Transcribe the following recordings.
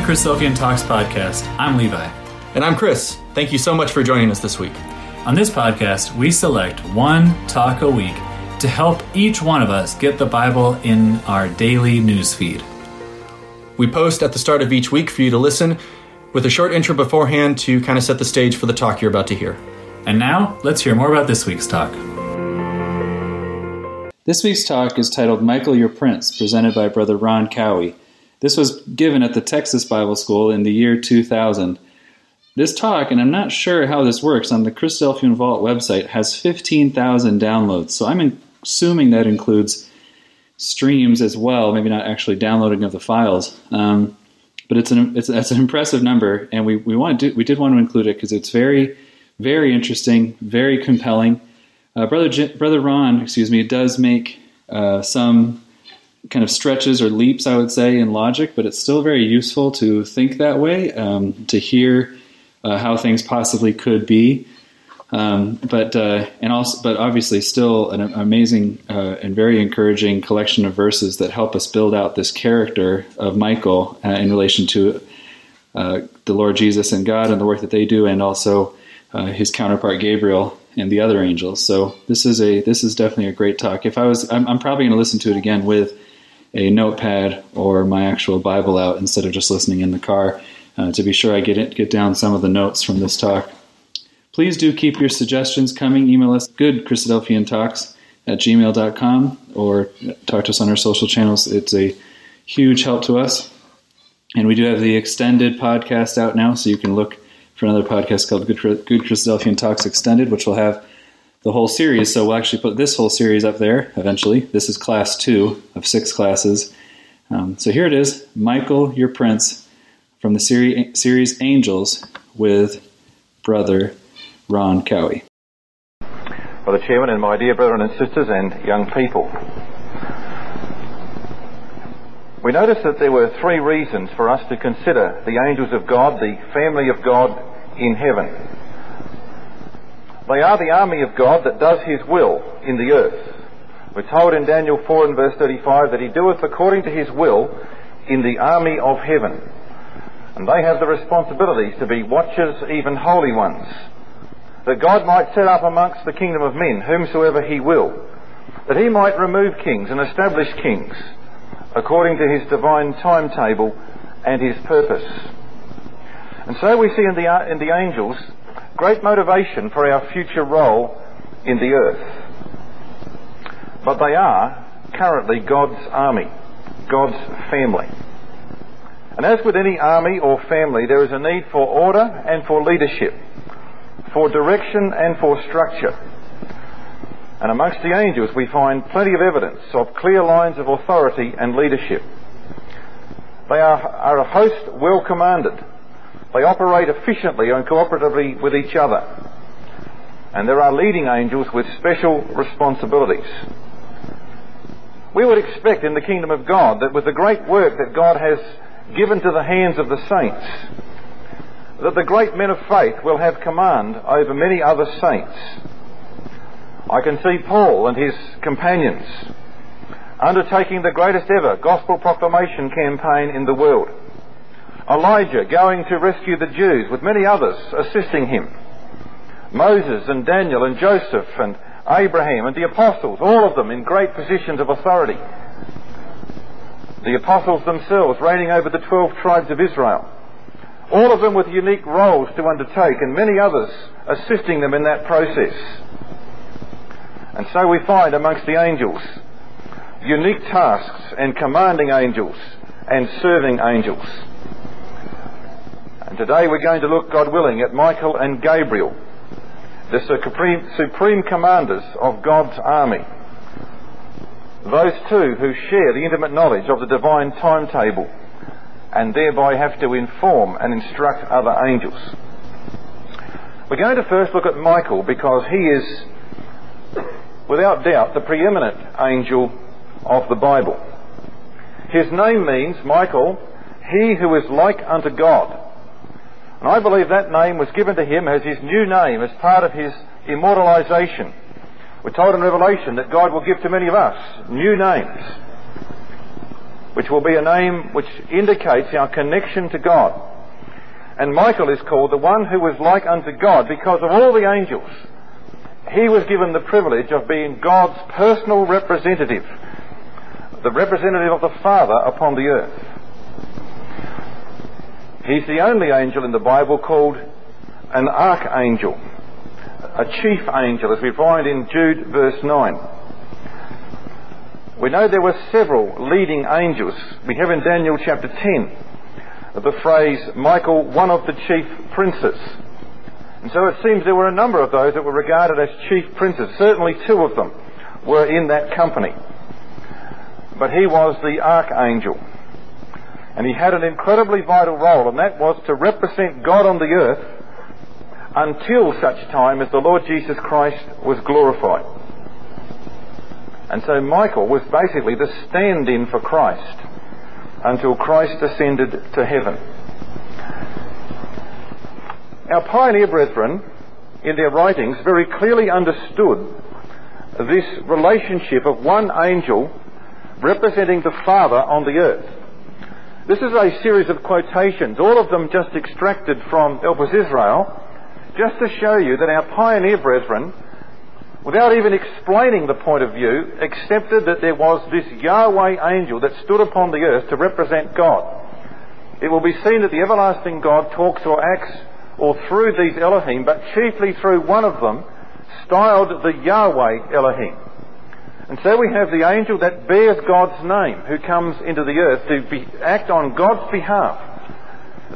Good Christadelphian Talks podcast. I'm Levi. And I'm Chris. Thank you so much for joining us this week. On this podcast, we select one talk a week to help each one of us get the Bible in our daily news feed. We post at the start of each week for you to listen with a short intro beforehand to kind of set the stage for the talk you're about to hear. And now, let's hear more about this week's talk. This week's talk is titled Michael Your Prince, presented by Brother Ron Cowie. This was given at the Texas Bible School in the year 2000. This talk, and I'm not sure how this works, on the Christadelphian Vault website has 15,000 downloads. So I'm assuming that includes streams as well, maybe not actually downloading of the files. Um, but it's an it's, an impressive number, and we we want to do, we did want to include it because it's very very interesting, very compelling. Uh, brother J- brother Ron, excuse me, does make uh, some kind of stretches or leaps, I would say, in logic, but it's still very useful to think that way, um, to hear uh, how things possibly could be. Um, but uh, and also, but obviously, still an amazing uh, and very encouraging collection of verses that help us build out this character of Michael uh, in relation to uh, the Lord Jesus and God and the work that they do, and also uh, his counterpart Gabriel and the other angels. So this is a this is definitely a great talk. If I was, I'm, I'm probably going to listen to it again with a notepad or my actual Bible out instead of just listening in the car uh, to be sure I get it, get down some of the notes from this talk. Please do keep your suggestions coming. Email us good Christadelphian talks at gmail.com or talk to us on our social channels. It's a huge help to us. And we do have the extended podcast out now, so you can look for another podcast called Good, Good Christadelphian Talks Extended, which will have the whole series. So we'll actually put this whole series up there eventually. This is class two of six classes. Um, so here it is Michael, your prince, from the series Angels with Brother Ron Cowie. Brother Chairman and my dear brethren and sisters and young people. We noticed that there were three reasons for us to consider the angels of God, the family of God in heaven. They are the army of God that does his will in the earth. We're told in Daniel 4 and verse 35 that he doeth according to his will in the army of heaven. And they have the responsibilities to be watchers, even holy ones, that God might set up amongst the kingdom of men whomsoever he will, that he might remove kings and establish kings according to his divine timetable and his purpose. And so we see in the, in the angels great motivation for our future role in the earth. But they are currently God's army, God's family. And as with any army or family, there is a need for order and for leadership for direction and for structure. And amongst the angels, we find plenty of evidence of clear lines of authority and leadership. They are, are a host well commanded. They operate efficiently and cooperatively with each other. And there are leading angels with special responsibilities. We would expect in the kingdom of God that with the great work that God has given to the hands of the saints, that the great men of faith will have command over many other saints. I can see Paul and his companions undertaking the greatest ever gospel proclamation campaign in the world. Elijah going to rescue the Jews with many others assisting him. Moses and Daniel and Joseph and Abraham and the apostles, all of them in great positions of authority. The apostles themselves reigning over the twelve tribes of Israel all of them with unique roles to undertake, and many others assisting them in that process. And so we find amongst the angels unique tasks and commanding angels and serving angels. And today we're going to look, God willing, at Michael and Gabriel, the supreme, supreme commanders of God's army. Those two who share the intimate knowledge of the divine timetable and thereby have to inform and instruct other angels. We're going to first look at Michael because he is, without doubt, the preeminent angel of the Bible. His name means, Michael, he who is like unto God. And I believe that name was given to him as his new name, as part of his immortalization. We're told in Revelation that God will give to many of us new names. which will be a name which indicates our connection to God. And Michael is called the one who was like unto God because of all the angels. He was given the privilege of being God's personal representative, the representative of the Father upon the earth. He's the only angel in the Bible called an archangel, a chief angel, as we find in Jude verse 9. We know there were several leading angels. We have in Daniel chapter 10 the phrase, Michael, one of the chief princes. And so it seems there were a number of those that were regarded as chief princes. Certainly two of them were in that company. But he was the archangel. And he had an incredibly vital role, and that was to represent God on the earth until such time as the Lord Jesus Christ was glorified. And so Michael was basically the stand in for Christ until Christ ascended to heaven. Our pioneer brethren, in their writings, very clearly understood this relationship of one angel representing the Father on the earth. This is a series of quotations, all of them just extracted from Elpis Israel, just to show you that our pioneer brethren, without even explaining the point of view, accepted that there was this Yahweh angel that stood upon the earth to represent God. It will be seen that the everlasting God talks or acts or through these Elohim, but chiefly through one of them, styled the Yahweh Elohim. And so we have the angel that bears God's name, who comes into the earth to be, act on God's behalf.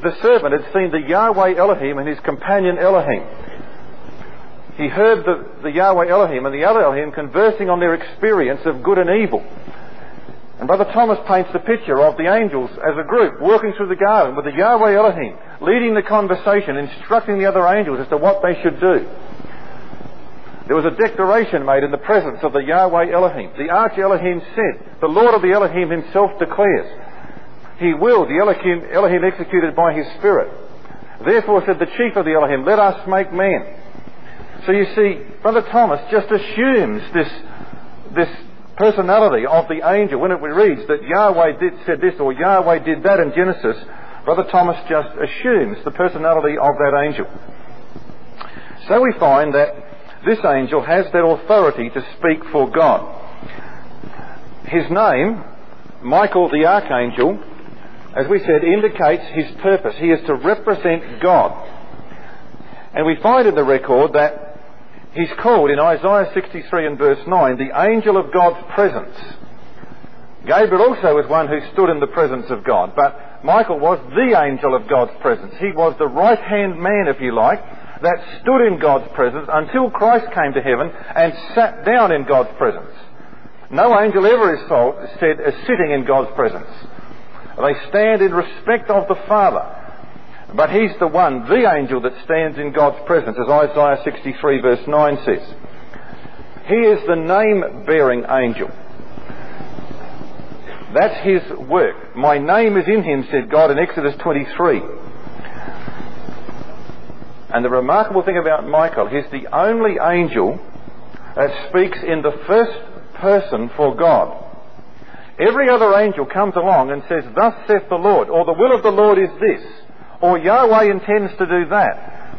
The servant had seen the Yahweh Elohim and his companion Elohim. He heard the, the Yahweh Elohim and the other Elohim conversing on their experience of good and evil. And Brother Thomas paints the picture of the angels as a group walking through the garden with the Yahweh Elohim leading the conversation, instructing the other angels as to what they should do. There was a declaration made in the presence of the Yahweh Elohim. The Arch Elohim said, The Lord of the Elohim himself declares, He will, the Elohim, Elohim executed by His Spirit. Therefore said the chief of the Elohim, Let us make man. So you see, Brother Thomas just assumes this, this personality of the angel when it reads that Yahweh did, said this or Yahweh did that in Genesis. Brother Thomas just assumes the personality of that angel. So we find that this angel has that authority to speak for God. His name, Michael the Archangel, as we said, indicates his purpose. He is to represent God. And we find in the record that he's called in Isaiah 63 and verse 9 the angel of God's presence. Gabriel also was one who stood in the presence of God, but Michael was the angel of God's presence. He was the right hand man, if you like, that stood in God's presence until Christ came to heaven and sat down in God's presence. No angel ever is said as sitting in God's presence. They stand in respect of the Father. But he's the one, the angel that stands in God's presence, as Isaiah 63 verse 9 says. He is the name bearing angel. That's his work. My name is in him, said God in Exodus 23. And the remarkable thing about Michael, he's the only angel that speaks in the first person for God. Every other angel comes along and says, Thus saith the Lord, or the will of the Lord is this, or Yahweh intends to do that.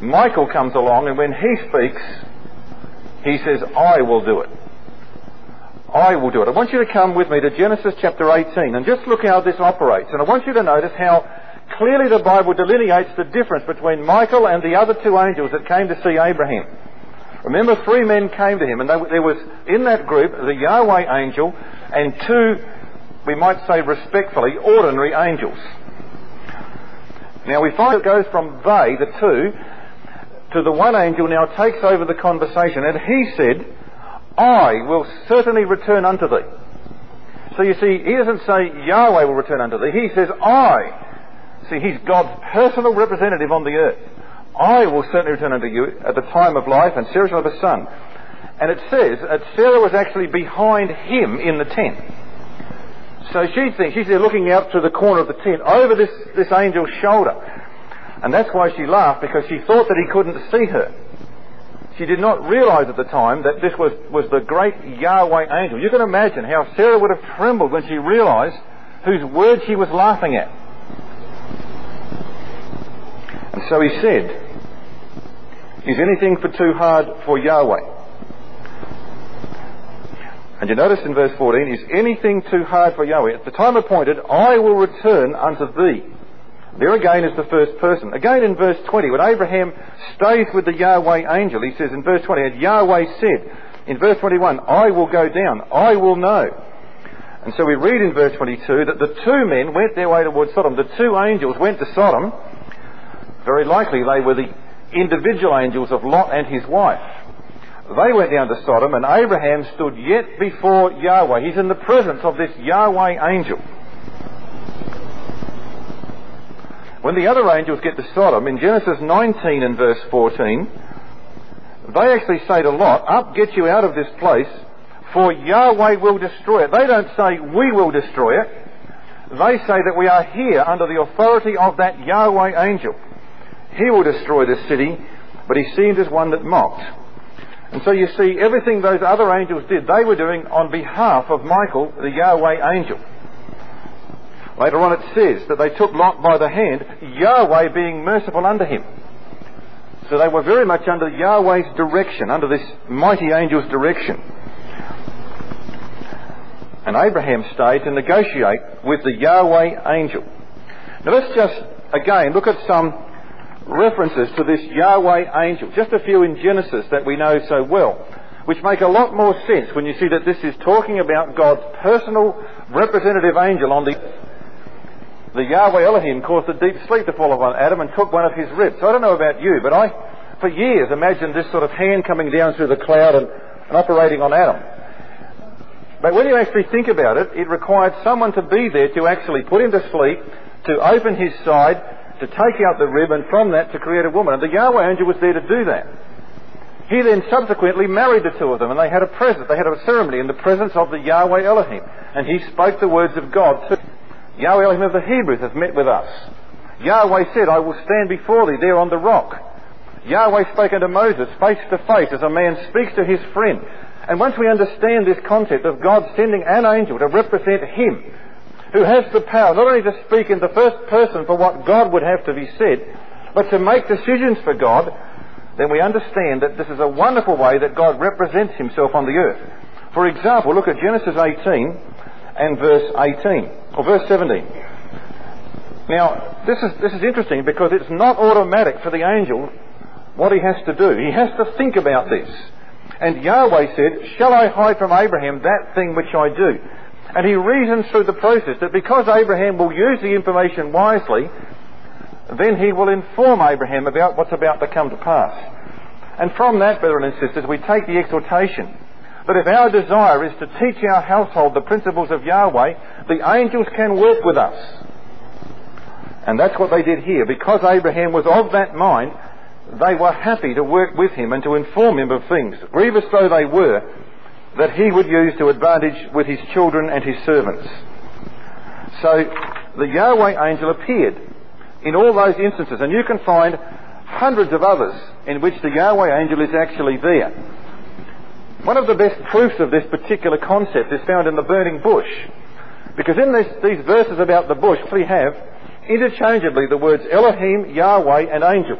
Michael comes along and when he speaks, he says, I will do it. I will do it. I want you to come with me to Genesis chapter 18 and just look how this operates. And I want you to notice how clearly the Bible delineates the difference between Michael and the other two angels that came to see Abraham. Remember, three men came to him, and they, there was in that group the Yahweh angel and two, we might say respectfully, ordinary angels. Now we find it goes from they, the two, to the one angel now takes over the conversation, and he said, I will certainly return unto thee. So you see, he doesn't say Yahweh will return unto thee, he says, I See, he's God's personal representative on the earth. I will certainly return unto you at the time of life, and Sarah shall have a son. And it says that Sarah was actually behind him in the tent. So she thinks, she's there looking out through the corner of the tent over this, this angel's shoulder. And that's why she laughed, because she thought that he couldn't see her. she did not realize at the time that this was, was the great Yahweh angel. You can imagine how Sarah would have trembled when she realized whose word she was laughing at. And so he said, Is anything for too hard for Yahweh? And you notice in verse 14, Is anything too hard for Yahweh? At the time appointed, I will return unto thee. There again is the first person. Again in verse 20, when Abraham stays with the Yahweh angel, he says in verse 20, and Yahweh said, in verse 21, I will go down, I will know. And so we read in verse 22 that the two men went their way towards Sodom. The two angels went to Sodom. Very likely they were the individual angels of Lot and his wife. They went down to Sodom and Abraham stood yet before Yahweh. He's in the presence of this Yahweh angel. When the other angels get to Sodom, in Genesis 19 and verse 14, they actually say to Lot, Up, get you out of this place, for Yahweh will destroy it. They don't say, We will destroy it. They say that we are here under the authority of that Yahweh angel. He will destroy this city, but he seemed as one that mocked. And so you see, everything those other angels did, they were doing on behalf of Michael, the Yahweh angel. Later on it says that they took Lot by the hand, Yahweh being merciful unto him. So they were very much under Yahweh's direction, under this mighty angel's direction. And Abraham stayed to negotiate with the Yahweh angel. Now let's just again look at some references to this Yahweh angel. Just a few in Genesis that we know so well, which make a lot more sense when you see that this is talking about God's personal representative angel on the the Yahweh Elohim caused a deep sleep to fall upon Adam and took one of his ribs. I don't know about you, but I, for years, imagined this sort of hand coming down through the cloud and, and operating on Adam. But when you actually think about it, it required someone to be there to actually put him to sleep, to open his side, to take out the rib, and from that to create a woman. And the Yahweh angel was there to do that. He then subsequently married the two of them, and they had a present, they had a ceremony in the presence of the Yahweh Elohim. And he spoke the words of God to Yahweh Elohim of the Hebrews has met with us. Yahweh said, I will stand before thee there on the rock. Yahweh spoke unto Moses face to face as a man speaks to his friend. And once we understand this concept of God sending an angel to represent him, who has the power not only to speak in the first person for what God would have to be said, but to make decisions for God, then we understand that this is a wonderful way that God represents himself on the earth. For example, look at Genesis 18 and verse 18, or verse 17. Now, this is, this is interesting because it's not automatic for the angel what he has to do. He has to think about this. And Yahweh said, Shall I hide from Abraham that thing which I do? And he reasons through the process that because Abraham will use the information wisely, then he will inform Abraham about what's about to come to pass. And from that, brethren and sisters, we take the exhortation that if our desire is to teach our household the principles of Yahweh, the angels can work with us. And that's what they did here. Because Abraham was of that mind, they were happy to work with him and to inform him of things, grievous though they were, that he would use to advantage with his children and his servants. So the Yahweh angel appeared in all those instances, and you can find hundreds of others in which the Yahweh angel is actually there. One of the best proofs of this particular concept is found in the burning bush. Because in this, these verses about the bush, we have interchangeably the words Elohim, Yahweh, and angel,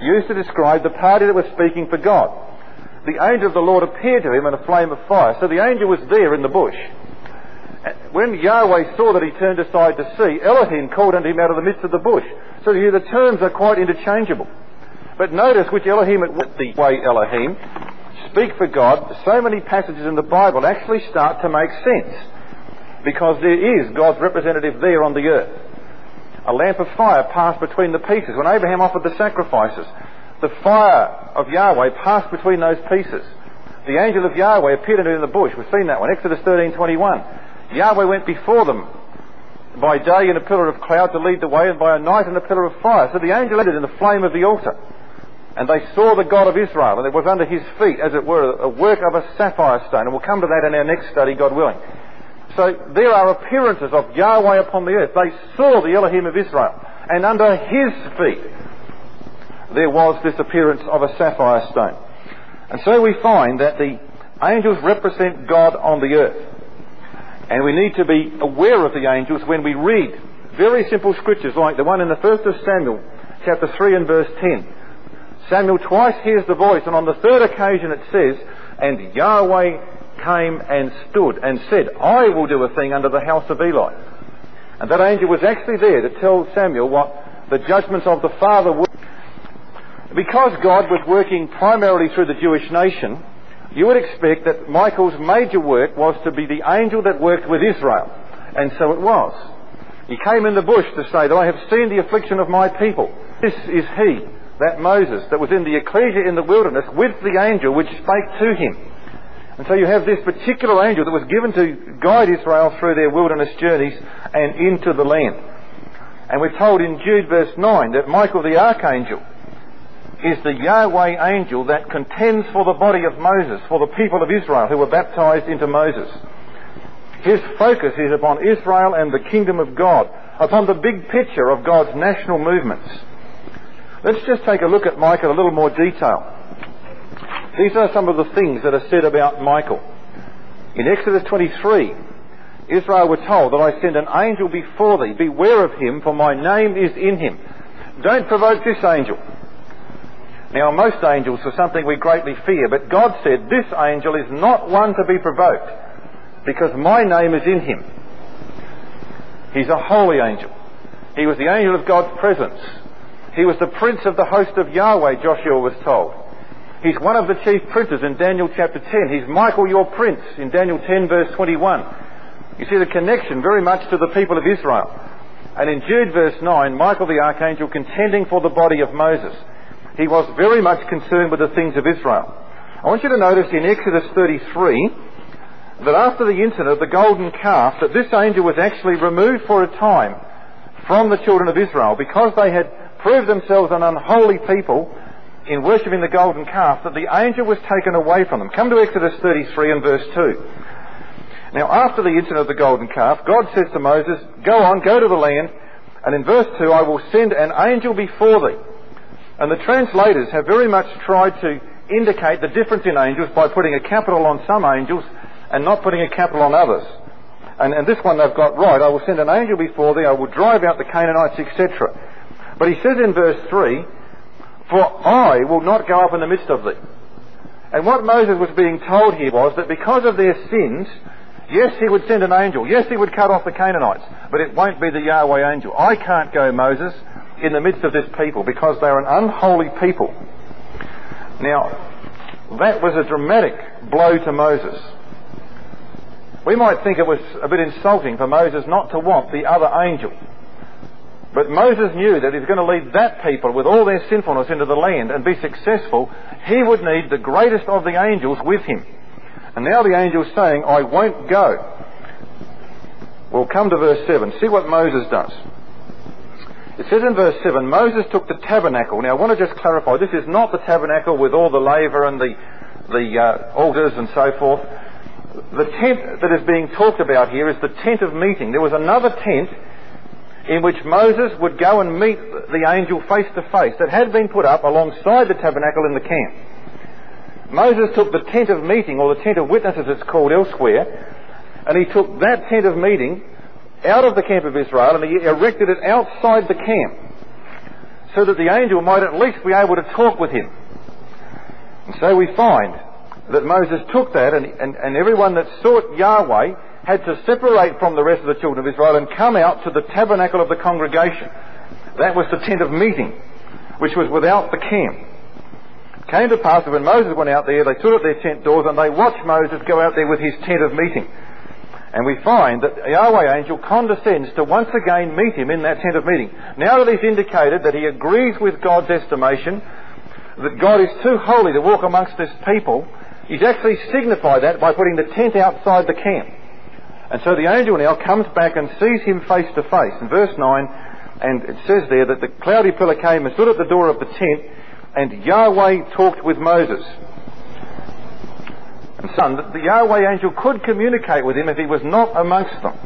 used to describe the party that was speaking for God. The angel of the Lord appeared to him in a flame of fire. So the angel was there in the bush. When Yahweh saw that he turned aside to see, Elohim called unto him out of the midst of the bush. So here the terms are quite interchangeable. But notice which Elohim it was, the Yahweh Elohim, speak for God, so many passages in the Bible actually start to make sense because there is God's representative there on the earth. A lamp of fire passed between the pieces. When Abraham offered the sacrifices, the fire of Yahweh passed between those pieces. The angel of Yahweh appeared unto them in the bush. We've seen that one. Exodus 13:21. Yahweh went before them by day in a pillar of cloud to lead the way, and by a night in a pillar of fire. So the angel entered in the flame of the altar. And they saw the God of Israel, and it was under his feet, as it were, a work of a sapphire stone. And we'll come to that in our next study, God willing. So there are appearances of Yahweh upon the earth. They saw the Elohim of Israel, and under his feet there was this appearance of a sapphire stone. And so we find that the angels represent God on the earth. And we need to be aware of the angels when we read very simple scriptures like the one in the first of Samuel, chapter 3 and verse 10. Samuel twice hears the voice, and on the third occasion it says, And Yahweh came and stood and said, I will do a thing under the house of Eli. And that angel was actually there to tell Samuel what the judgments of the Father were. Because God was working primarily through the Jewish nation, you would expect that Michael's major work was to be the angel that worked with Israel. And so it was. He came in the bush to say that I have seen the affliction of my people. This is he, that Moses, that was in the ecclesia in the wilderness with the angel which spake to him. And so you have this particular angel that was given to guide Israel through their wilderness journeys and into the land. And we're told in Jude verse 9 that Michael the archangel is the Yahweh angel that contends for the body of Moses, for the people of Israel who were baptized into Moses. His focus is upon Israel and the kingdom of God, upon the big picture of God's national movements. Let's just take a look at Michael a little more detail. These are some of the things that are said about Michael. In Exodus 23, Israel were told that I send an angel before thee. Beware of him, for my name is in him. Don't provoke this angel. Now, most angels are something we greatly fear, but God said, This angel is not one to be provoked, because my name is in him. He's a holy angel. He was the angel of God's presence. He was the prince of the host of Yahweh, Joshua was told. He's one of the chief princes in Daniel chapter 10. He's Michael, your prince, in Daniel 10, verse 21. You see the connection very much to the people of Israel. And in Jude, verse 9, Michael the archangel contending for the body of Moses. He was very much concerned with the things of Israel. I want you to notice in Exodus 33 that after the incident of the golden calf, that this angel was actually removed for a time from the children of Israel because they had proved themselves an unholy people in worshipping the golden calf, that the angel was taken away from them. Come to Exodus 33 and verse 2. Now, after the incident of the golden calf, God says to Moses, Go on, go to the land, and in verse 2, I will send an angel before thee and the translators have very much tried to indicate the difference in angels by putting a capital on some angels and not putting a capital on others. And, and this one they've got right. I will send an angel before thee, I will drive out the Canaanites, etc. But he says in verse 3, For I will not go up in the midst of thee. And what Moses was being told here was that because of their sins, yes, he would send an angel. Yes, he would cut off the Canaanites. But it won't be the Yahweh angel. I can't go, Moses in the midst of this people because they are an unholy people. Now, that was a dramatic blow to Moses. We might think it was a bit insulting for Moses not to want the other angel. But Moses knew that if he's going to lead that people with all their sinfulness into the land and be successful, he would need the greatest of the angels with him. And now the angel's saying, I won't go. We'll come to verse 7. See what Moses does. It says in verse 7, Moses took the tabernacle. Now I want to just clarify, this is not the tabernacle with all the laver and the, the uh, altars and so forth. The tent that is being talked about here is the tent of meeting. There was another tent in which Moses would go and meet the angel face to face that had been put up alongside the tabernacle in the camp. Moses took the tent of meeting, or the tent of witnesses it's called elsewhere, and he took that tent of meeting out of the camp of Israel and he erected it outside the camp so that the angel might at least be able to talk with him. And so we find that Moses took that and, and, and everyone that sought Yahweh had to separate from the rest of the children of Israel and come out to the tabernacle of the congregation. That was the tent of meeting, which was without the camp. It came to pass that when Moses went out there, they stood at their tent doors and they watched Moses go out there with his tent of meeting. And we find that the Yahweh angel condescends to once again meet him in that tent of meeting. Now that he's indicated that he agrees with God's estimation, that God is too holy to walk amongst this people, he's actually signified that by putting the tent outside the camp. And so the angel now comes back and sees him face to face. In verse 9, and it says there that the cloudy pillar came and stood at the door of the tent, and Yahweh talked with Moses and son, that the Yahweh angel could communicate with him if he was not amongst them.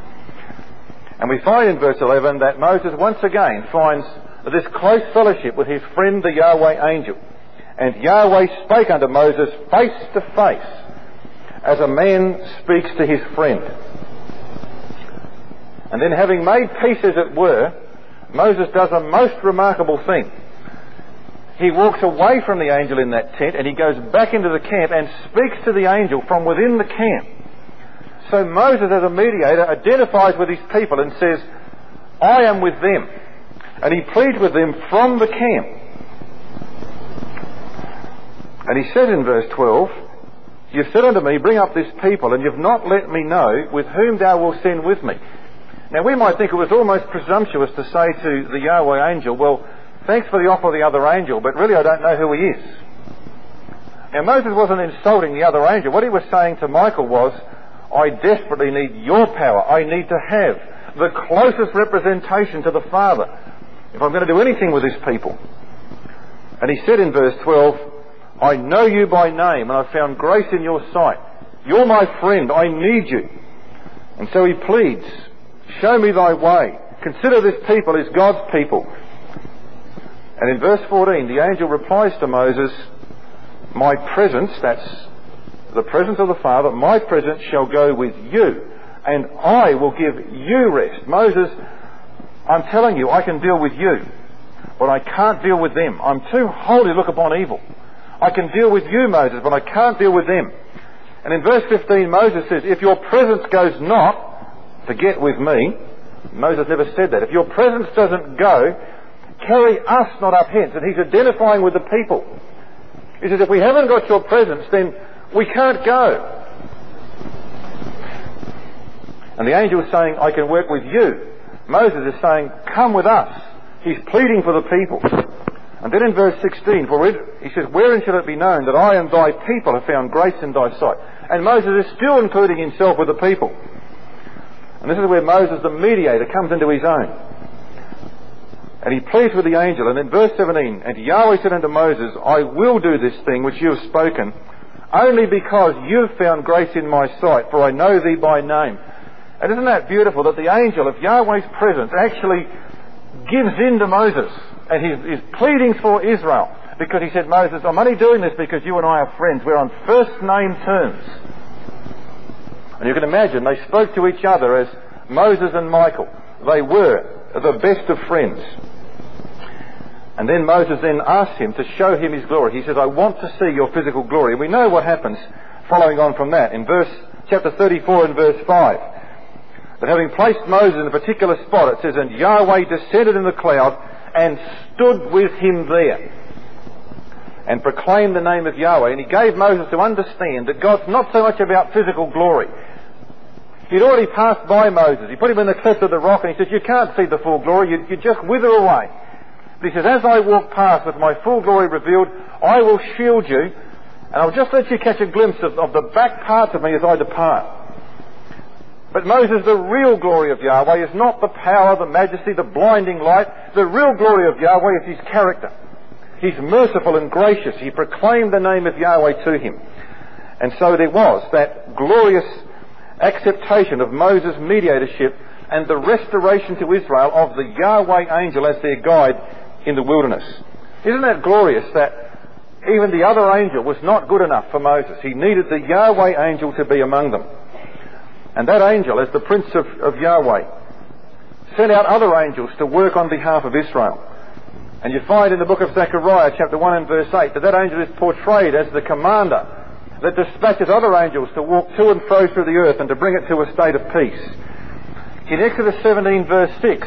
And we find in verse 11 that Moses once again finds this close fellowship with his friend the Yahweh angel. And Yahweh spake unto Moses face to face, as a man speaks to his friend. And then having made peace as it were, Moses does a most remarkable thing. He walks away from the angel in that tent and he goes back into the camp and speaks to the angel from within the camp. So Moses, as a mediator, identifies with his people and says, I am with them. And he pleads with them from the camp. And he says in verse 12, You've said unto me, Bring up this people, and you've not let me know with whom thou wilt send with me. Now we might think it was almost presumptuous to say to the Yahweh angel, Well, thanks for the offer of the other angel, but really I don't know who he is. Now Moses wasn't insulting the other angel. What he was saying to Michael was, I desperately need your power. I need to have the closest representation to the Father if I'm going to do anything with this people. And he said in verse 12, I know you by name and I've found grace in your sight. You're my friend. I need you. And so he pleads, show me thy way. Consider this people as God's people. And in verse 14, the angel replies to Moses, my presence, that's the presence of the Father, my presence shall go with you, and I will give you rest. Moses, I'm telling you, I can deal with you, but I can't deal with them. I'm too holy to look upon evil. I can deal with you, Moses, but I can't deal with them. And in verse 15, Moses says, If your presence goes not, to get with me, Moses never said that. If your presence doesn't go, carry us not up hence. And he's identifying with the people. He says, if we haven't got your presence, then we can't go. And the angel is saying, I can work with you. Moses is saying, come with us. He's pleading for the people. And then in verse 16, for it, he says, Wherein shall it be known that I and thy people have found grace in thy sight? And Moses is still including himself with the people. And this is where Moses, the mediator, comes into his own. And he pleads with the angel. And in verse 17, And Yahweh said unto Moses, I will do this thing which you have spoken, only because you have found grace in my sight, for I know thee by name. And isn't that beautiful that the angel of Yahweh's presence actually gives in to Moses and he's, he's pleading for Israel because he said, Moses, I'm only doing this because you and I are friends. We're on first name terms. And you can imagine they spoke to each other as Moses and Michael. They were the best of friends. And then Moses then asked him to show him his glory. He says, I want to see your physical glory. We know what happens following on from that. In verse, chapter 34 and verse 5. But having placed Moses in a particular spot, it says, And Yahweh descended in the cloud and stood with him there and proclaimed the name of Yahweh. And he gave Moses to understand that God's not so much about physical glory. He'd already passed by Moses. He put him in the cleft of the rock and he says, You can't see the full glory, you, you just wither away. But he says, As I walk past with my full glory revealed, I will shield you and I'll just let you catch a glimpse of, of the back part of me as I depart. But Moses, the real glory of Yahweh is not the power, the majesty, the blinding light. The real glory of Yahweh is his character. He's merciful and gracious. He proclaimed the name of Yahweh to him. And so there was that glorious acceptation of Moses' mediatorship and the restoration to Israel of the Yahweh angel as their guide in the wilderness. Isn't that glorious that even the other angel was not good enough for Moses? He needed the Yahweh angel to be among them. And that angel, as the Prince of, of Yahweh, sent out other angels to work on behalf of Israel. And you find in the book of Zechariah, chapter 1 and verse 8, that that angel is portrayed as the commander that dispatches other angels to walk to and fro through the earth and to bring it to a state of peace. In Exodus 17, verse 6,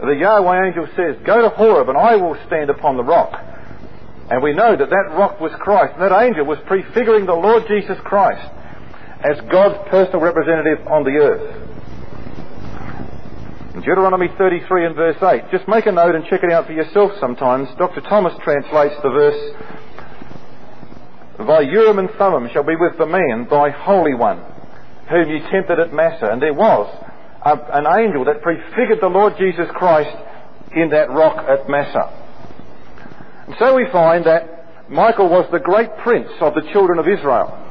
the Yahweh angel says, Go to Horeb and I will stand upon the rock. And we know that that rock was Christ. And that angel was prefiguring the Lord Jesus Christ as God's personal representative on the earth. In Deuteronomy 33 and verse 8, just make a note and check it out for yourself sometimes. Dr. Thomas translates the verse, Thy Urim and Thummim shall be with the man, thy Holy One, whom you tempted at Massah. And there was a, an angel that prefigured the Lord Jesus Christ in that rock at Massah. And so we find that Michael was the great prince of the children of Israel.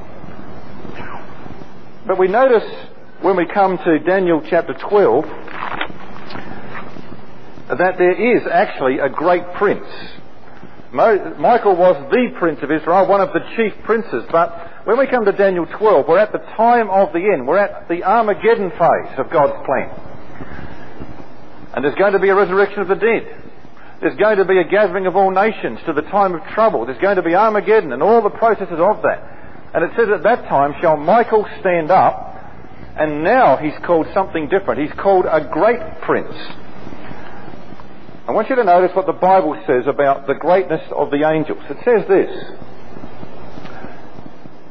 But we notice when we come to Daniel chapter 12 that there is actually a great prince Michael was the prince of Israel, one of the chief princes, but when we come to Daniel 12, we're at the time of the end. We're at the Armageddon phase of God's plan. And there's going to be a resurrection of the dead. There's going to be a gathering of all nations to the time of trouble. There's going to be Armageddon and all the processes of that. And it says at that time shall Michael stand up, and now he's called something different. He's called a great prince. I want you to notice what the Bible says about the greatness of the angels. It says this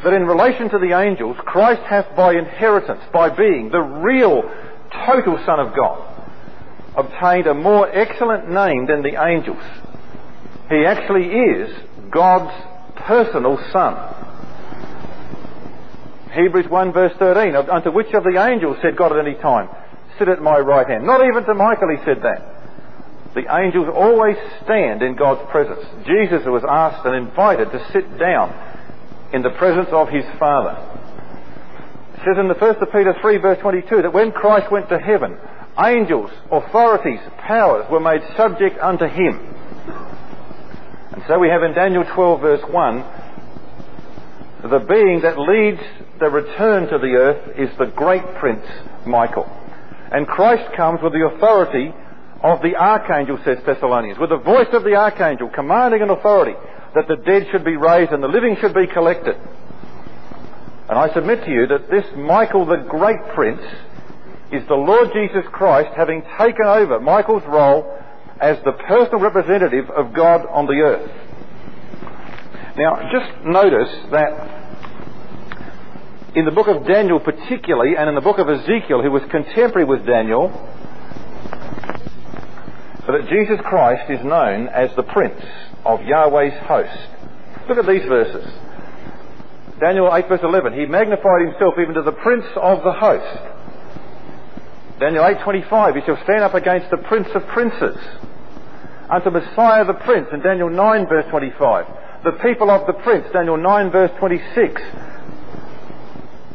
that in relation to the angels, Christ hath by inheritance, by being the real, total Son of God, obtained a more excellent name than the angels. He actually is God's personal Son. Hebrews 1 verse 13, unto which of the angels said God at any time, sit at my right hand? Not even to Michael he said that. The angels always stand in God's presence. Jesus was asked and invited to sit down in the presence of his Father. It says in the 1 Peter 3 verse 22 that when Christ went to heaven, angels, authorities, powers were made subject unto him. And so we have in Daniel 12 verse 1, the being that leads the return to the earth is the great prince Michael. And Christ comes with the authority of the archangel, says Thessalonians, with the voice of the archangel commanding an authority that the dead should be raised and the living should be collected. And I submit to you that this Michael the great prince is the Lord Jesus Christ having taken over Michael's role as the personal representative of God on the earth. Now, just notice that in the book of Daniel particularly, and in the book of Ezekiel, who was contemporary with Daniel, that Jesus Christ is known as the Prince of Yahweh's host. Look at these verses. Daniel 8 verse 11. He magnified himself even to the Prince of the host. Daniel 8.25, he shall stand up against the Prince of Princes. Unto Messiah the Prince in Daniel 9 verse 25. The people of the Prince, Daniel 9 verse 26.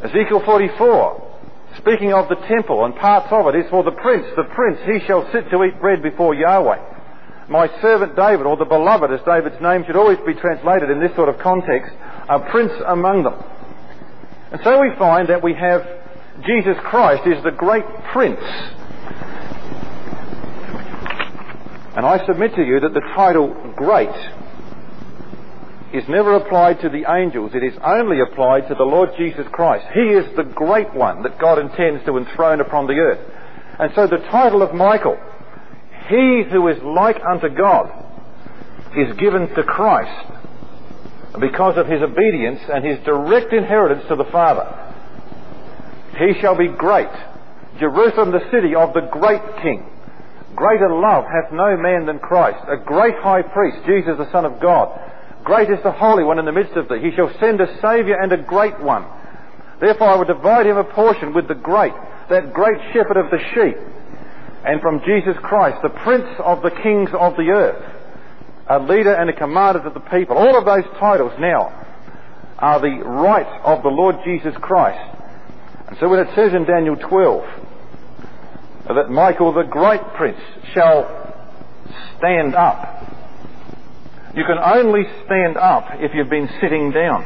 Ezekiel 44, speaking of the temple and parts of it, is for the prince, the prince, he shall sit to eat bread before Yahweh. My servant David, or the beloved, as David's name should always be translated in this sort of context, a prince among them. And so we find that we have Jesus Christ is the great prince. And I submit to you that the title great is never applied to the angels. It is only applied to the Lord Jesus Christ. He is the great one that God intends to enthrone upon the earth. And so the title of Michael, he who is like unto God, is given to Christ because of his obedience and his direct inheritance to the Father. He shall be great. Jerusalem, the city of the great King. Greater love hath no man than Christ, a great high priest, Jesus the Son of God Great is the Holy One in the midst of thee. He shall send a Saviour and a great one. Therefore I will divide him a portion with the great, that great shepherd of the sheep. And from Jesus Christ, the Prince of the kings of the earth, a leader and a commander of the people. All of those titles now are the right of the Lord Jesus Christ. And so when it says in Daniel 12 that Michael the great prince shall stand up you can only stand up if you've been sitting down.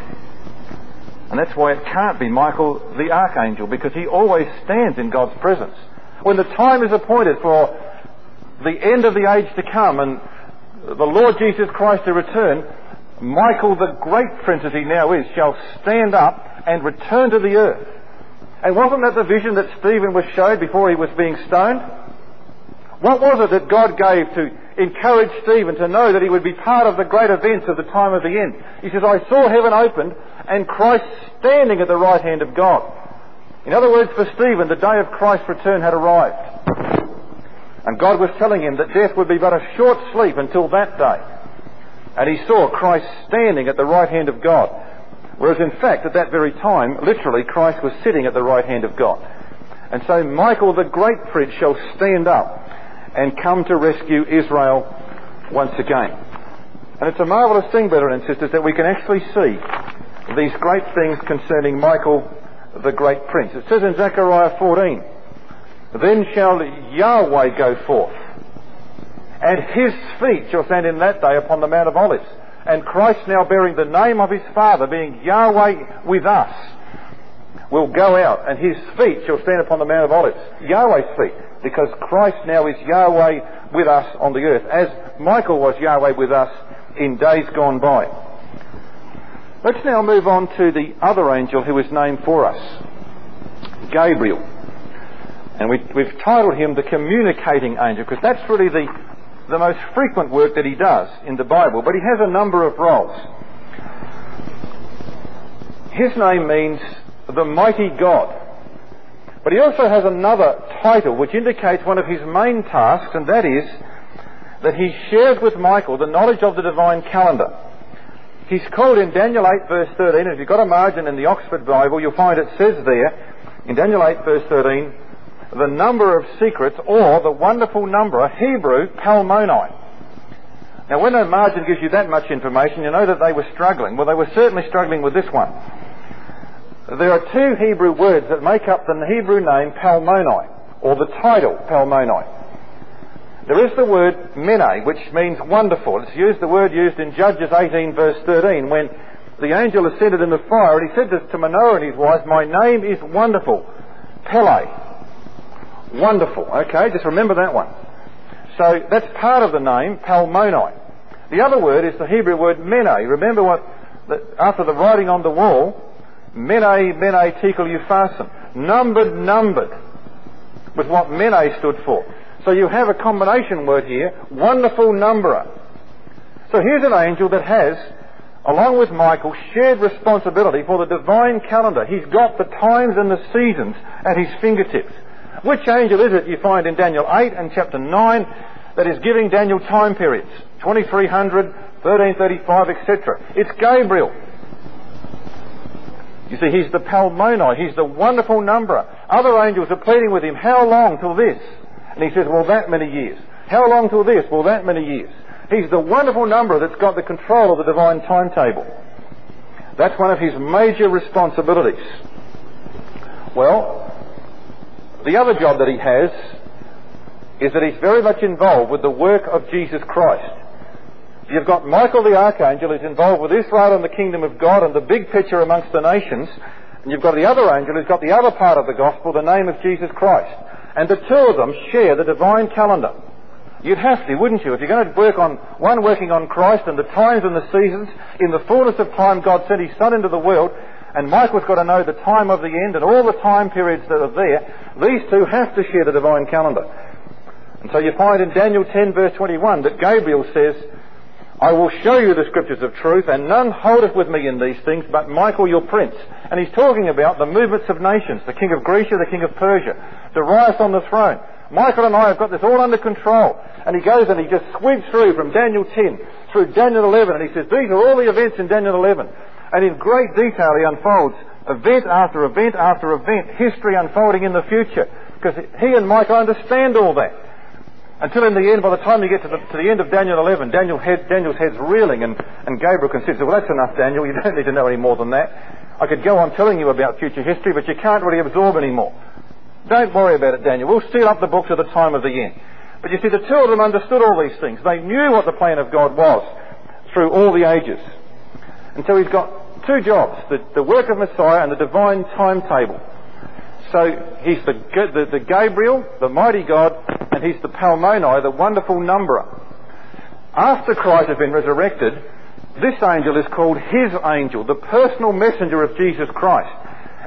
And that's why it can't be Michael the archangel, because he always stands in God's presence. When the time is appointed for the end of the age to come and the Lord Jesus Christ to return, Michael, the great prince as he now is, shall stand up and return to the earth. And wasn't that the vision that Stephen was showed before he was being stoned? What was it that God gave to encourage Stephen to know that he would be part of the great events of the time of the end? He says, I saw heaven opened and Christ standing at the right hand of God. In other words, for Stephen, the day of Christ's return had arrived. And God was telling him that death would be but a short sleep until that day. And he saw Christ standing at the right hand of God. Whereas in fact, at that very time, literally, Christ was sitting at the right hand of God. And so Michael the great prince shall stand up and come to rescue Israel once again. And it's a marvellous thing, brethren and sisters, that we can actually see these great things concerning Michael the great prince. It says in Zechariah 14, Then shall Yahweh go forth And his feet shall stand in that day upon the Mount of Olives. And Christ now bearing the name of his Father, being Yahweh with us, will go out, and his feet shall stand upon the Mount of Olives. Yahweh's feet, because Christ now is Yahweh with us on the earth, as Michael was Yahweh with us in days gone by. Let's now move on to the other angel who is named for us, Gabriel. And we, have titled him the communicating angel, because that's really the, the most frequent work that he does in the Bible, but he has a number of roles. His name means the mighty God. But he also has another title which indicates one of his main tasks, and that is that he shares with Michael the knowledge of the divine calendar. He's called in Daniel 8 verse 13, if you've got a margin in the Oxford Bible, you'll find it says there, in Daniel 8 verse 13, the number of secrets, or the wonderful number, Hebrew Palmoni. Now when a margin gives you that much information, you know that they were struggling. Well, they were certainly struggling with this one. There are two Hebrew words that make up the Hebrew name Palmoni, or the title Palmoni. There is the word mene, which means wonderful. It's used, the word used in Judges 18 verse 13 when the angel ascended in the fire and he said to Manoah and his wife, my name is wonderful. Pele. Wonderful. Okay, just remember that one. So that's part of the name, Palmoni. The other word is the Hebrew word mene. Remember what, the, after the writing on the wall, Mene, Mene, Tekel Upharsin. Numbered, numbered. Was what Mene stood for. So you have a combination word here, wonderful numberer. So here's an angel that has, along with Michael, shared responsibility for the divine calendar. He's got the times and the seasons at his fingertips. Which angel is it you find in Daniel 8 and chapter 9 that is giving Daniel time periods? 2300, 1335, etc. It's Gabriel. You see, he's the Palmoni, he's the wonderful numberer. Other angels are pleading with him, how long till this? And he says, well, that many years. How long till this? Well, that many years. He's the wonderful number that's got the control of the divine timetable. That's one of his major responsibilities. Well, the other job that he has is that he's very much involved with the work of Jesus Christ. You've got Michael the Archangel who's involved with Israel and the kingdom of God and the big picture amongst the nations. And you've got the other angel who's got the other part of the gospel, the name of Jesus Christ. And the two of them share the divine calendar. You'd have to, wouldn't you? If you're going to work on one working on Christ and the times and the seasons, in the fullness of time God sent his son into the world, and Michael's got to know the time of the end and all the time periods that are there, these two have to share the divine calendar. And so you find in Daniel 10 verse 21 that Gabriel says, I will show you the scriptures of truth, and none holdeth with me in these things but Michael your prince. And he's talking about the movements of nations, the king of Grecia, the king of Persia, Darius on the throne. Michael and I have got this all under control. And he goes and he just sweeps through from Daniel 10 through Daniel 11, and he says, these are all the events in Daniel 11. And in great detail he unfolds event after event after event, history unfolding in the future. Because he and Michael understand all that. Until in the end, by the time you get to the, to the end of Daniel 11, Daniel head, Daniel's head's reeling and, and Gabriel considers, well, that's enough, Daniel. You don't need to know any more than that. I could go on telling you about future history, but you can't really absorb any more. Don't worry about it, Daniel. We'll seal up the books at the time of the end. But you see, the two of them understood all these things. They knew what the plan of God was through all the ages. And so he's got two jobs, the, the work of Messiah and the divine timetable. So he's the, the, the Gabriel, the mighty God, and he's the Palmoni, the wonderful numberer. After Christ has been resurrected, this angel is called his angel, the personal messenger of Jesus Christ.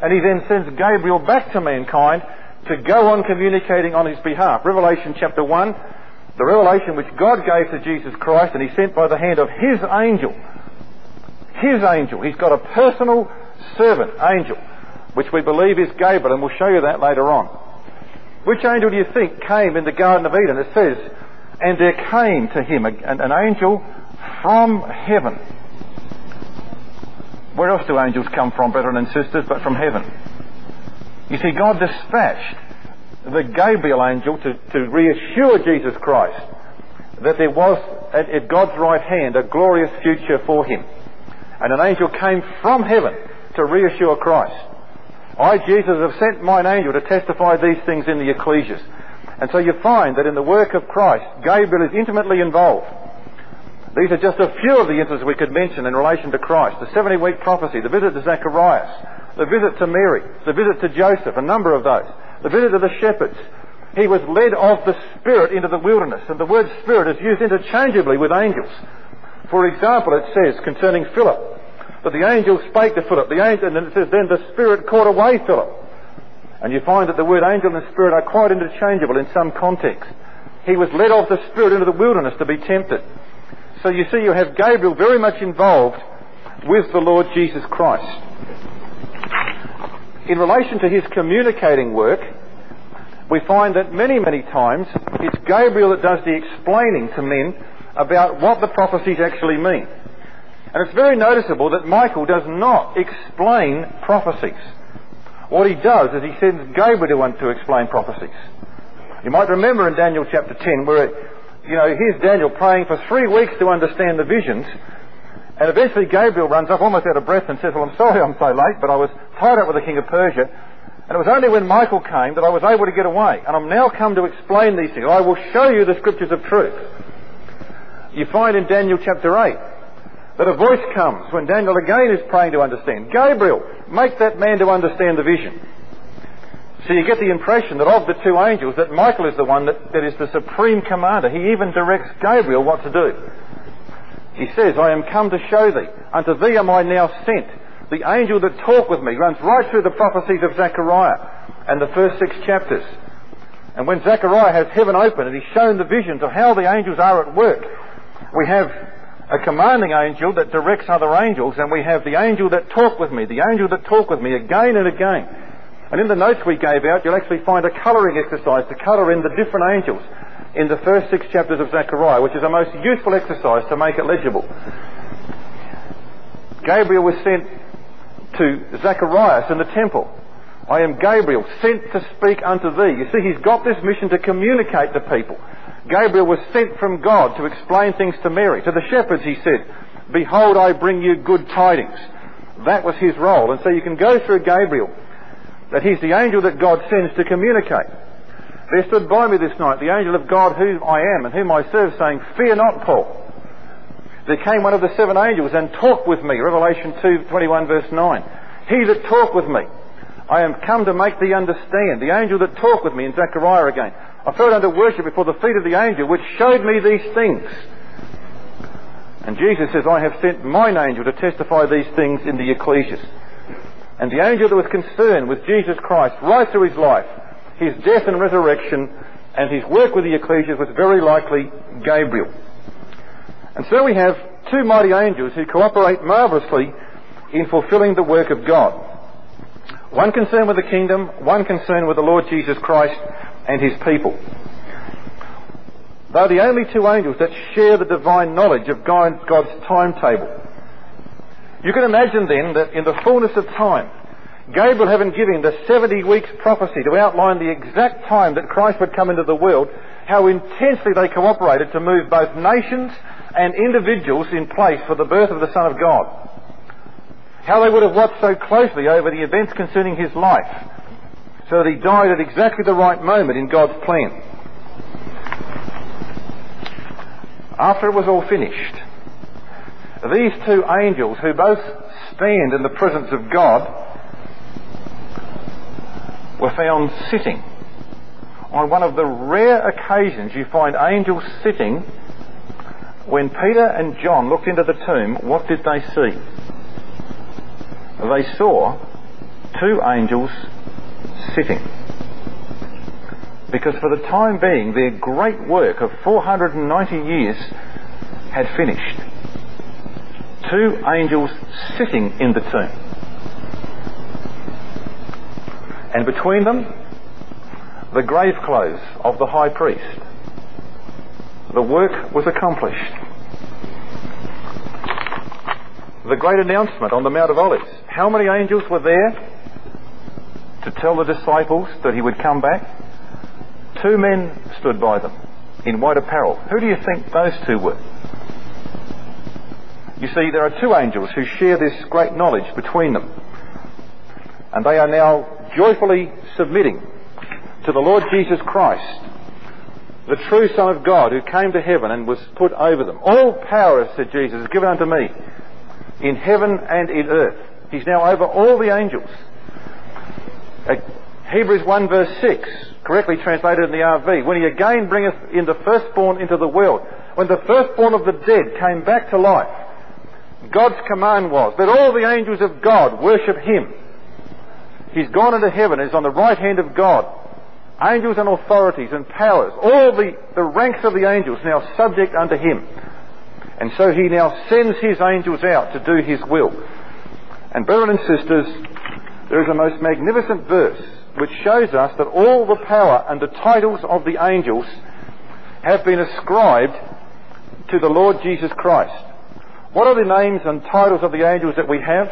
And he then sends Gabriel back to mankind to go on communicating on his behalf. Revelation chapter 1, the revelation which God gave to Jesus Christ and he sent by the hand of his angel. His angel. He's got a personal servant, angel which we believe is Gabriel, and we'll show you that later on. Which angel do you think came in the Garden of Eden? It says, and there came to him an, an angel from heaven. Where else do angels come from, brethren and sisters, but from heaven? You see, God dispatched the Gabriel angel to, to reassure Jesus Christ that there was at, at God's right hand a glorious future for him. And an angel came from heaven to reassure Christ. I, Jesus, have sent mine angel to testify these things in the ecclesias. And so you find that in the work of Christ, Gabriel is intimately involved. These are just a few of the instances we could mention in relation to Christ. The 70 week prophecy, the visit to Zacharias, the visit to Mary, the visit to Joseph, a number of those, the visit to the shepherds. He was led of the Spirit into the wilderness, and the word Spirit is used interchangeably with angels. For example, it says concerning Philip that the angel spake to Philip, the angel, and then it says, then the Spirit caught away Philip. And you find that the word angel and spirit are quite interchangeable in some context. He was led of the Spirit into the wilderness to be tempted. So you see, you have Gabriel very much involved with the Lord Jesus Christ. In relation to his communicating work, we find that many, many times it's Gabriel that does the explaining to men about what the prophecies actually mean. And it's very noticeable that Michael does not explain prophecies. What he does is he sends Gabriel to explain prophecies. You might remember in Daniel chapter 10 where you know, here's Daniel praying for three weeks to understand the visions. And eventually Gabriel runs up almost out of breath and says, well, I'm sorry I'm so late, but I was tied up with the king of Persia. And it was only when Michael came that I was able to get away. And I'm now come to explain these things. I will show you the scriptures of truth. You find in Daniel chapter 8 that a voice comes when Daniel again is praying to understand. Gabriel, make that man to understand the vision. So you get the impression that of the two angels, that Michael is the one that, that is the supreme commander. He even directs Gabriel what to do. He says, I am come to show thee. Unto thee am I now sent. The angel that talked with me runs right through the prophecies of Zechariah and the first six chapters. And when Zechariah has heaven open and he's shown the visions of how the angels are at work, we have a commanding angel that directs other angels, and we have the angel that talked with me, the angel that talked with me again and again. And in the notes we gave out, you'll actually find a colouring exercise to colour in the different angels in the first six chapters of Zechariah, which is a most useful exercise to make it legible. Gabriel was sent to Zacharias in the temple. I am Gabriel, sent to speak unto thee. You see, he's got this mission to communicate to people. Gabriel was sent from God to explain things to Mary. To the shepherds, he said, Behold, I bring you good tidings. That was his role. And so you can go through Gabriel that he's the angel that God sends to communicate. There stood by me this night the angel of God whom I am and whom I serve, saying, Fear not, Paul. There came one of the seven angels and talked with me, Revelation 2, 21 verse 9. He that talked with me, I am come to make thee understand. The angel that talked with me in Zechariah again. I fell under worship before the feet of the angel which showed me these things. And Jesus says, I have sent mine angel to testify these things in the ecclesias. And the angel that was concerned with Jesus Christ right through his life, his death and resurrection, and his work with the ecclesias was very likely Gabriel. And so we have two mighty angels who cooperate marvellously in fulfilling the work of God. One concerned with the kingdom, one concerned with the Lord Jesus Christ and his people. They're the only two angels that share the divine knowledge of God's timetable. You can imagine then that in the fullness of time, Gabriel having given the 70 weeks prophecy to outline the exact time that Christ would come into the world, how intensely they cooperated to move both nations and individuals in place for the birth of the Son of God. How they would have watched so closely over the events concerning his life, so that he died at exactly the right moment in God's plan. After it was all finished, these two angels, who both stand in the presence of God, were found sitting. On one of the rare occasions you find angels sitting, when Peter and John looked into the tomb, what did they see? They saw two angels sitting. Because for the time being, their great work of 490 years had finished two angels sitting in the tomb. And between them, the grave clothes of the high priest. The work was accomplished. The great announcement on the Mount of Olives. How many angels were there to tell the disciples that he would come back? Two men stood by them in white apparel. Who do you think those two were? You see, there are two angels who share this great knowledge between them. And they are now joyfully submitting to the Lord Jesus Christ the true Son of God who came to heaven and was put over them. All power, said Jesus, is given unto me in heaven and in earth. He's now over all the angels. Uh, Hebrews 1 verse 6, correctly translated in the RV, when he again bringeth in the firstborn into the world. When the firstborn of the dead came back to life, God's command was that all the angels of God worship him. He's gone into heaven, is on the right hand of God. Angels and authorities and powers, all the, the ranks of the angels now subject unto him. And so he now sends his angels out to do his will. And brethren and sisters, there is a most magnificent verse which shows us that all the power and the titles of the angels have been ascribed to the Lord Jesus Christ. What are the names and titles of the angels that we have?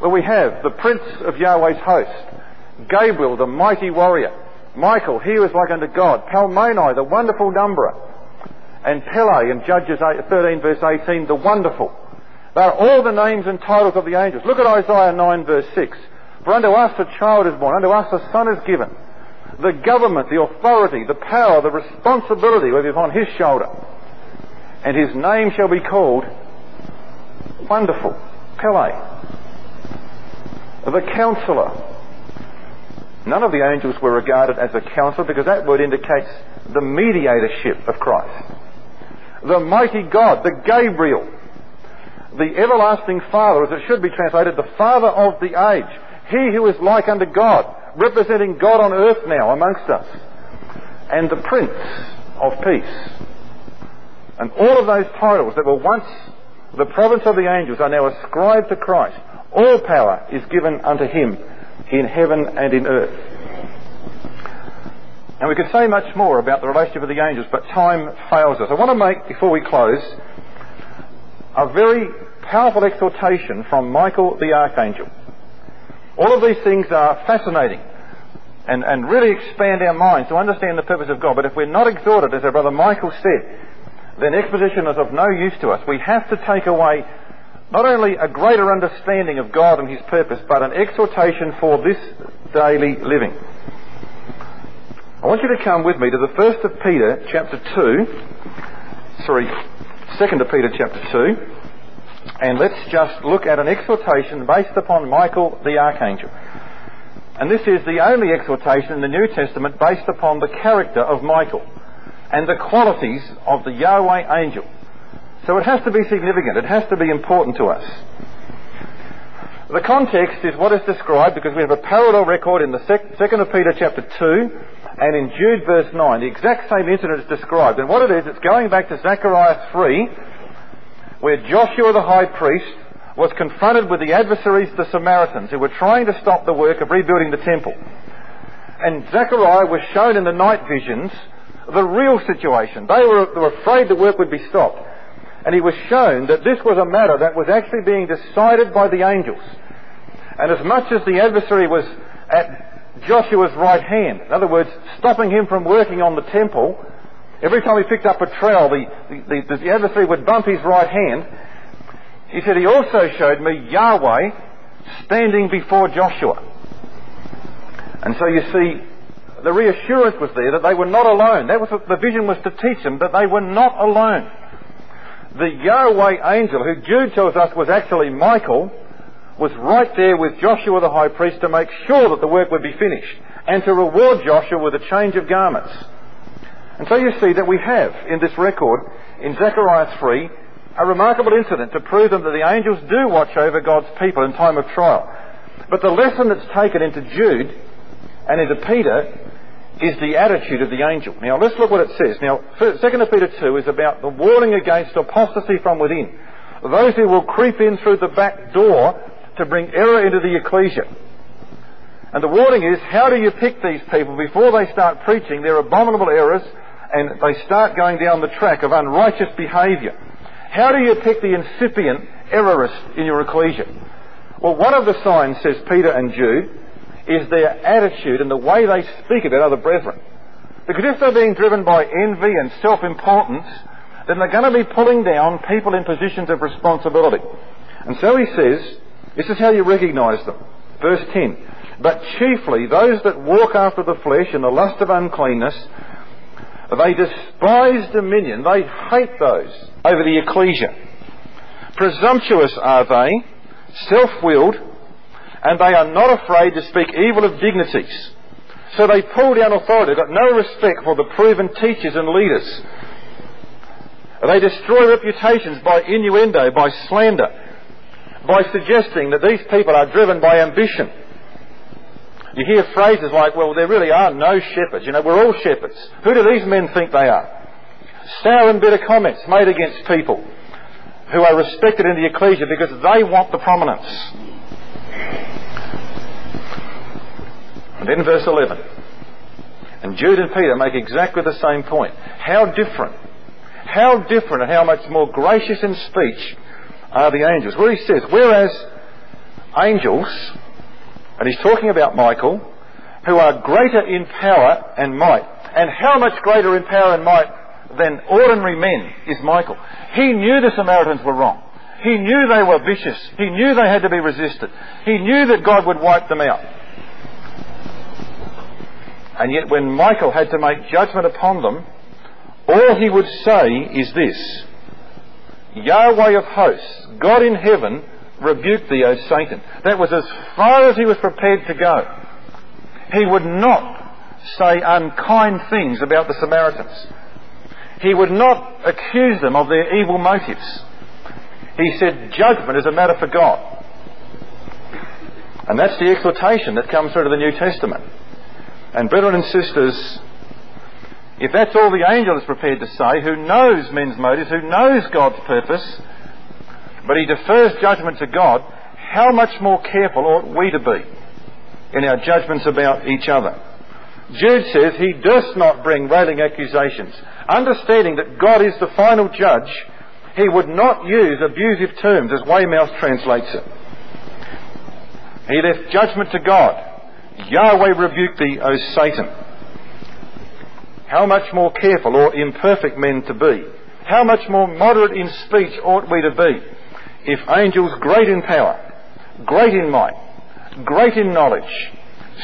Well, we have the Prince of Yahweh's host, Gabriel, the mighty warrior, Michael, he was like unto God, Palmoni, the wonderful numberer, and Pele in Judges 13 verse 18, the wonderful. They are all the names and titles of the angels. Look at Isaiah 9 verse 6. For unto us a child is born, unto us a son is given. The government, the authority, the power, the responsibility will be upon his shoulder. And his name shall be called Wonderful, Pele, the Counselor. None of the angels were regarded as a counselor because that word indicates the mediatorship of Christ. The mighty God, the Gabriel, the everlasting Father, as it should be translated, the Father of the age, he who is like unto God, representing God on earth now amongst us, and the Prince of Peace. And all of those titles that were once the province of the angels are now ascribed to Christ. All power is given unto him in heaven and in earth. And we could say much more about the relationship of the angels, but time fails us. I want to make, before we close, a very powerful exhortation from Michael the Archangel. All of these things are fascinating and, and really expand our minds to understand the purpose of God. But if we're not exhorted, as our brother Michael said, then exposition is of no use to us. We have to take away not only a greater understanding of God and His purpose, but an exhortation for this daily living. I want you to come with me to the first of Peter chapter 2, sorry, second of Peter chapter 2, and let's just look at an exhortation based upon Michael the Archangel. And this is the only exhortation in the New Testament based upon the character of Michael and the qualities of the Yahweh angel. So it has to be significant. It has to be important to us. The context is what is described because we have a parallel record in the sec- second of Peter chapter 2 and in Jude verse 9. The exact same incident is described. And what it is, it's going back to Zechariah 3 where Joshua the high priest was confronted with the adversaries, the Samaritans, who were trying to stop the work of rebuilding the temple. And Zechariah was shown in the night visions the real situation. They were, they were afraid the work would be stopped. And he was shown that this was a matter that was actually being decided by the angels. And as much as the adversary was at Joshua's right hand, in other words, stopping him from working on the temple, every time he picked up a trowel, the, the, the, the adversary would bump his right hand. He said, He also showed me Yahweh standing before Joshua. And so you see, the reassurance was there that they were not alone. That was the vision was to teach them that they were not alone. The Yahweh angel, who Jude tells us was actually Michael, was right there with Joshua the high priest to make sure that the work would be finished and to reward Joshua with a change of garments. And so you see that we have in this record, in Zechariah 3, a remarkable incident to prove them that the angels do watch over God's people in time of trial. But the lesson that's taken into Jude and into Peter is the attitude of the angel. Now let's look what it says. Now, 2 Peter 2 is about the warning against apostasy from within. Those who will creep in through the back door to bring error into the ecclesia. And the warning is, how do you pick these people before they start preaching their abominable errors and they start going down the track of unrighteous behaviour? How do you pick the incipient errorist in your ecclesia? Well, one of the signs, says Peter and Jude, is their attitude and the way they speak about other brethren. Because if they're being driven by envy and self-importance, then they're going to be pulling down people in positions of responsibility. And so he says, this is how you recognize them. Verse 10. But chiefly those that walk after the flesh in the lust of uncleanness, They despise dominion. They hate those over the ecclesia. Presumptuous are they, self-willed, and they are not afraid to speak evil of dignities. So they pull down authority. They've got no respect for the proven teachers and leaders. They destroy reputations by innuendo, by slander, by suggesting that these people are driven by ambition. You hear phrases like, well, there really are no shepherds. You know, we're all shepherds. Who do these men think they are? Sour and bitter comments made against people who are respected in the ecclesia because they want the prominence. And then verse 11. And Jude and Peter make exactly the same point. How different, how different and how much more gracious in speech are the angels. Where he says, whereas angels, and he's talking about Michael, who are greater in power and might, and how much greater in power and might than ordinary men is Michael. He knew the Samaritans were wrong. He knew they were vicious. He knew they had to be resisted. He knew that God would wipe them out. And yet when Michael had to make judgment upon them, all he would say is this, Yahweh of hosts, God in heaven, rebuke thee, O Satan. That was as far as he was prepared to go. He would not say unkind things about the Samaritans. He would not accuse them of their evil motives. He said judgment is a matter for God. And that's the exhortation that comes through to the New Testament. And brethren and sisters, if that's all the angel is prepared to say, who knows men's motives, who knows God's purpose, but he defers judgment to God, how much more careful ought we to be in our judgments about each other? Jude says he does not bring railing accusations. Understanding that God is the final judge, he would not use abusive terms as Weymouth translates it. He left judgment to God. Yahweh rebuke thee, O Satan. How much more careful ought imperfect men to be? How much more moderate in speech ought we to be? If angels great in power, great in might, great in knowledge,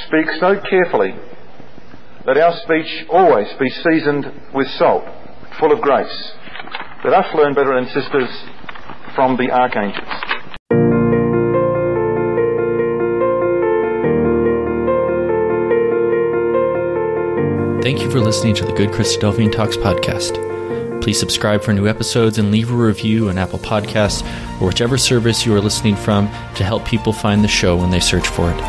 speak so carefully, let our speech always be seasoned with salt, full of grace. Let us learn, brothers and sisters, from the archangels. Thank you for listening to the Good Christadelphian Talks podcast. Please subscribe for new episodes and leave a review on Apple Podcasts or whichever service you are listening from to help people find the show when they search for it.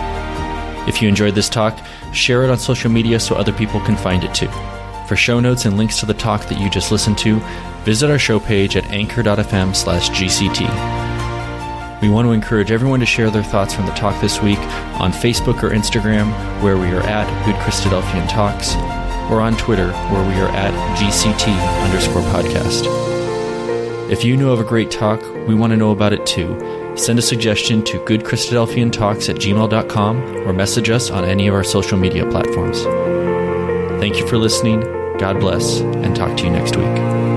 If you enjoyed this talk, share it on social media so other people can find it too. For show notes and links to the talk that you just listened to, visit our show page at anchor.fm slash GCT. We want to encourage everyone to share their thoughts from the talk this week on Facebook or Instagram, where we are at Good Christadelphian Talks, or on Twitter, where we are at GCT underscore podcast. If you know of a great talk, we want to know about it too. Send a suggestion to goodchristadelphiantalks at gmail.com or message us on any of our social media platforms. Thank you for listening. God bless, and talk to you next week.